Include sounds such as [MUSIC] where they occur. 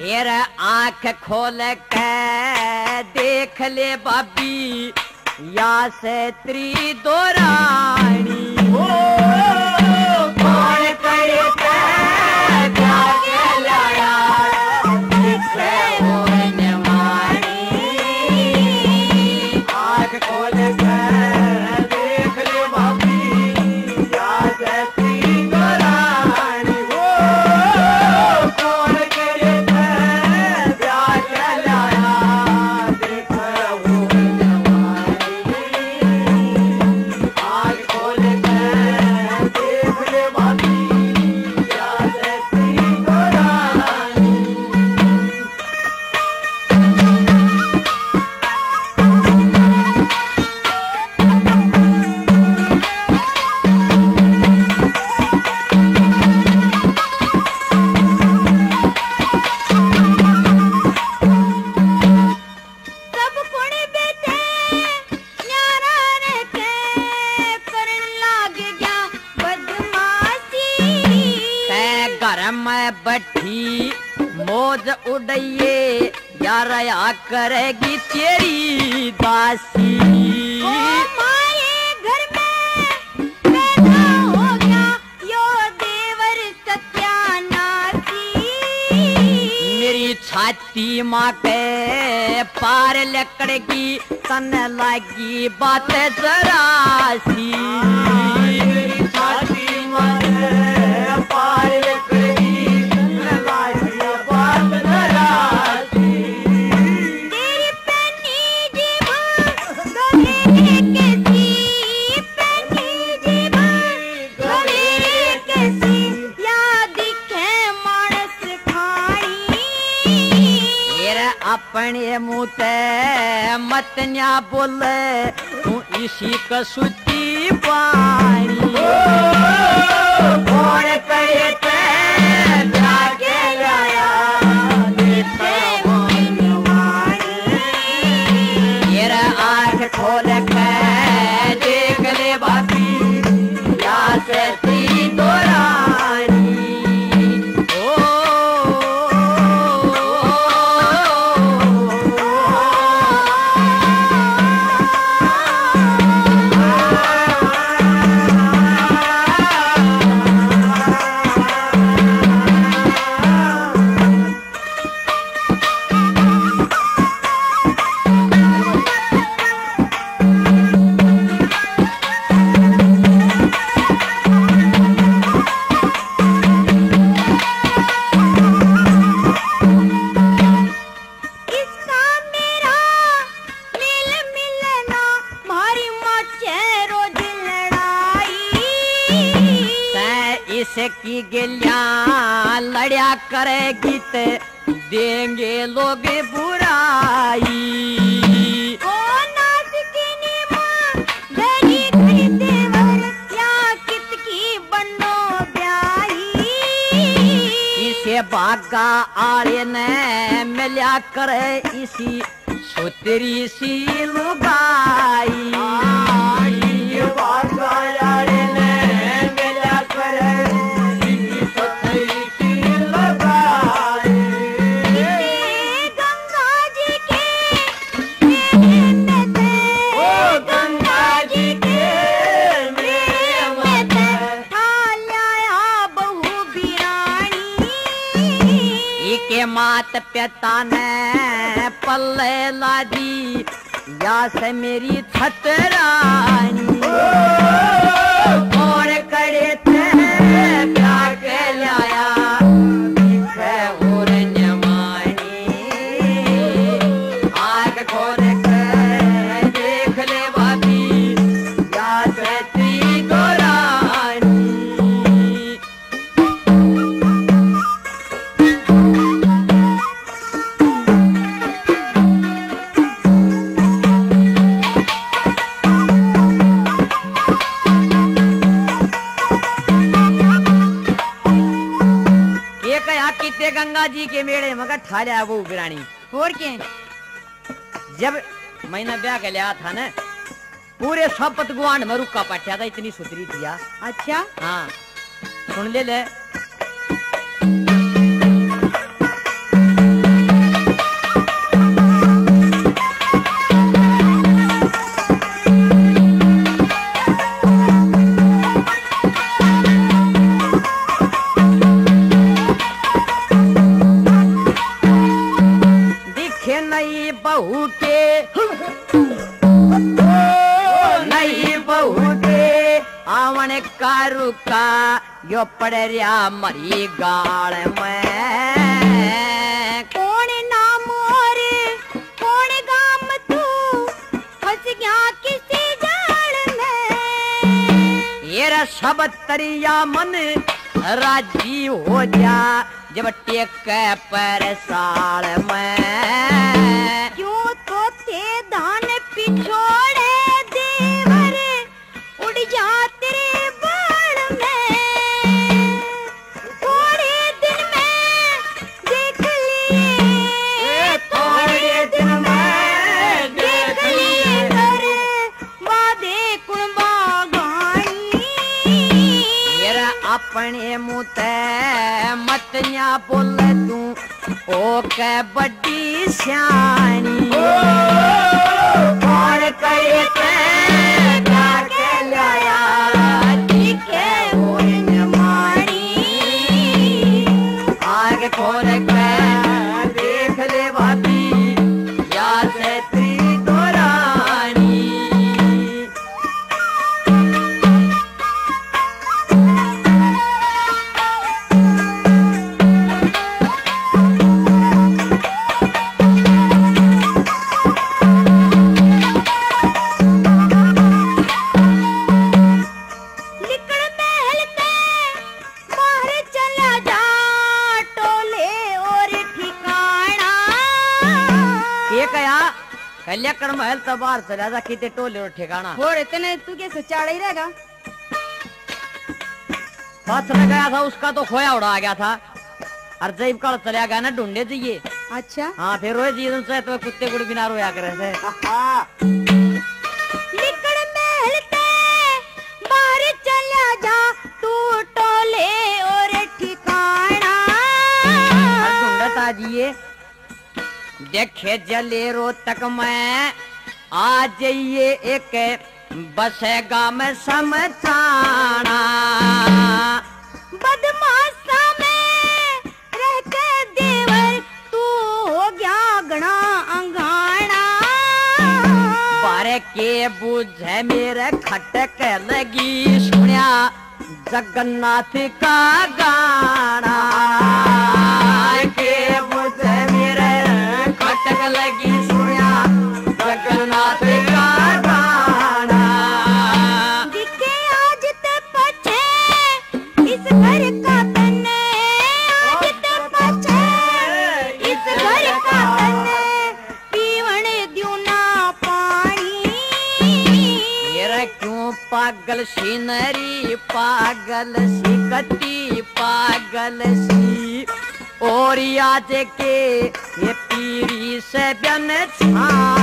हेर आँख खोल के देख ले बाबी या से त्री बैठी मौज उड़िए यार या करेगी तेरी दासी छाती माँ के पार लकड़ की तन लागी बात जरासी मेरी अपने मुँह ते मत न्या बोले तू इसी कसूती पानी ते? तै इसकी गिलिया लड़या करेगी ते देंगे लोग बुराई। की बागा आड़े ने मिल्या करे इसी सुतरी सी लुगाई। मात पिता ने पल्ले लादी या से मेरी छतरानी। ये कहा किते गंगा जी के मेड़े मगर ठाल्या वो बिरानी और के? जब मैंने ब्याह के लिया था ना पूरे सब गुआंड में रुका पटिया था इतनी सुधरी दिया अच्छा? हाँ। सुन ले ले। नहीं बहू के। आवन का रुका यो पड़ रहा मरी गाल में। कौन नाम और कौन गाम तू? फंस गया किसी जाल में। ये सब तरिया मन राज़ी हो जा जब टेक पर साल में। अपने मुत मत ना बोल तू। ओ के बड़ी सियानी। कर करे ते कल्याण महल तो बाहर चला जा कितने टोले और ठिकाना। और इतने तू के सचाड़ा ही रहेगा। पथ लगाया था उसका तो खोया उड़ा आ गया था। और जैब कल चला गया ना ढूंढे चाहिए अच्छा। हाँ फिर रोए जी से तो कुत्ते गुड़ बिना रोया करे थे। [LAUGHS] देखे जले रो तक मैं आ जाइए एक बसेगा में समझाना। बदमाशा में रह के देवर तू हो गया गणा अंगाना। बारे के बुझे मेरे खटक लगी सुनिया जगन्नाथ का गाना। के खटक लगी सुनिया जगन्नाथ का गाना दिखे आज पछे इस घर का तने। आज पछे इस घर का तने। पीवण द्यू ना पानी मेरा क्यों पागल सीनरी पागल सी कटी पागल सी? और आज के ये पीरी से बन छा